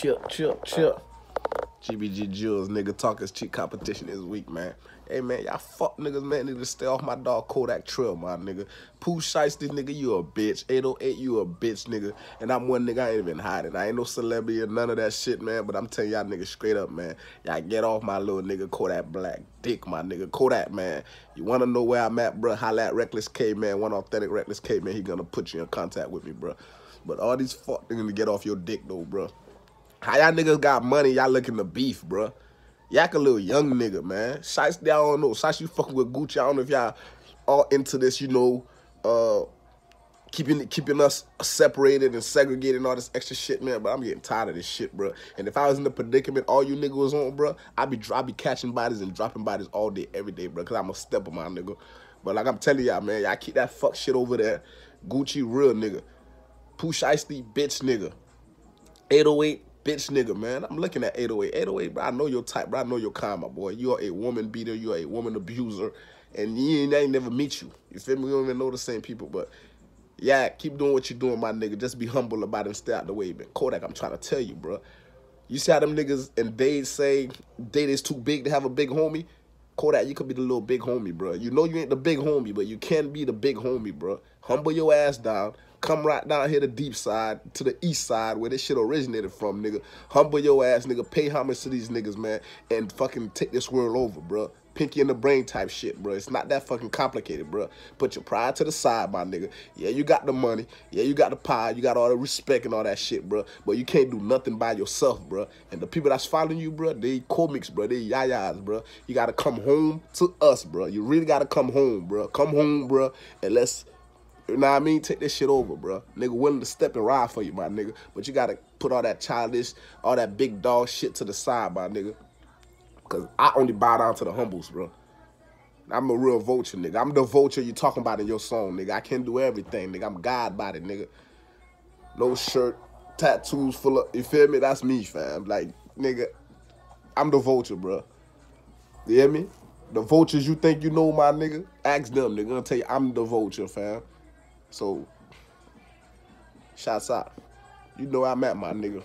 Chill, chill, chill. GBG Jewelz, nigga, talk his cheat competition this week, man. Hey, man, y'all fuck niggas, man, need to stay off my dog Kodak Trill, my nigga. Pooh Shiesty, nigga, you a bitch. 808, you a bitch, nigga. And I'm one nigga, I ain't even hiding. I ain't no celebrity or none of that shit, man, but I'm telling y'all niggas straight up, man. Y'all get off my little nigga Kodak Black dick, my nigga. Kodak, man. You want to know where I'm at, bro? Holla at Reckless K, man. One authentic Reckless K, man. He gonna put you in contact with me, bro. But all these fuck niggas to get off your dick, though, bro. How y'all niggas got money, y'all looking to beef, bro. Yak a little young nigga, man. Shiesty, I don't know. Shiesty, you fucking with Gucci. I don't know if y'all all into this, you know, uh, keeping keeping us separated and segregated and all this extra shit, man. But I'm getting tired of this shit, bro. And if I was in the predicament all you niggas was on, bro, I'd be I be catching bodies and dropping bodies all day, every day, bro. Cause I'm a stepper, my nigga. But like I'm telling y'all, man, y'all keep that fuck shit over there. Gucci real nigga. Pooh Shiesty bitch nigga. 808 bitch nigga, man. I'm looking at 808. 808, bro, I know your type, bro. I know your kind, my boy. You are a woman beater. You are a woman abuser. And you ain't, I ain't never meet you. You feel me? We don't even know the same people. But, yeah, keep doing what you're doing, my nigga. Just be humble about it and stay out the way, man. Kodak, I'm trying to tell you, bro. You see how them niggas and they say date is too big to have a big homie? Kodak, you could be the little big homie, bro. You know you ain't the big homie, but you can be the big homie, bro. Humble your ass down. Come right down here to deep side, to the east side, where this shit originated from, nigga. Humble your ass, nigga. Pay homage to these niggas, man. And fucking take this world over, bro. Pinky and the Brain type shit, bro. It's not that fucking complicated, bro. Put your pride to the side, my nigga. Yeah, you got the money. Yeah, you got the power. You got all the respect and all that shit, bro. But you can't do nothing by yourself, bro. And the people that's following you, bro, they comics, bro. They yayas, bro. You got to come home to us, bro. You really got to come home, bro. Come home, bro, and let's you know what I mean? Take this shit over, bro. Nigga willing to step and ride for you, my nigga. But you gotta put all that childish, all that big dog shit to the side, my nigga. Cause I only bow down to the humbles, bro. I'm a real vulture, nigga. I'm the vulture you talking about in your song, nigga. I can do everything, nigga. I'm God body, nigga. No shirt, tattoos full of, you feel me? That's me, fam. Like, nigga, I'm the vulture, bro. You hear me? The vultures you think you know, my nigga, ask them. They're gonna tell you I'm the vulture, fam. So, shots out. You know I'm at my nigga.